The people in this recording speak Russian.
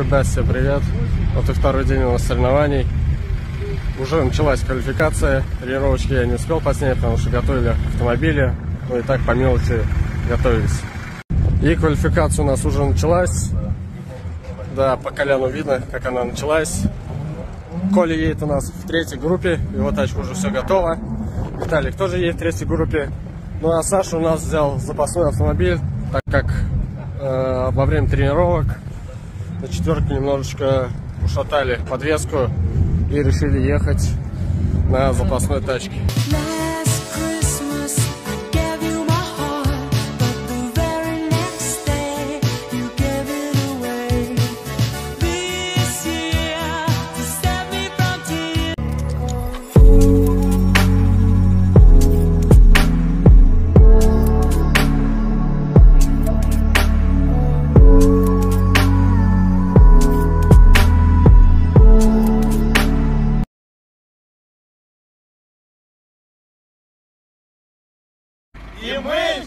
ребят, всем привет. Вот и второй день у нас соревнований. Уже началась квалификация. Тренировочки я не успел поснять, потому что готовили автомобили. Ну и так по мелочи готовились. И квалификация у нас уже началась. Да, по Коляну видно, как она началась. Коля едет у нас в третьей группе, его тачка уже все готово. Виталик тоже едет в третьей группе. Ну а Саша у нас взял запасной автомобиль, так как э, во время тренировок на четверке немножечко ушатали подвеску и решили ехать на запасной тачке. И мы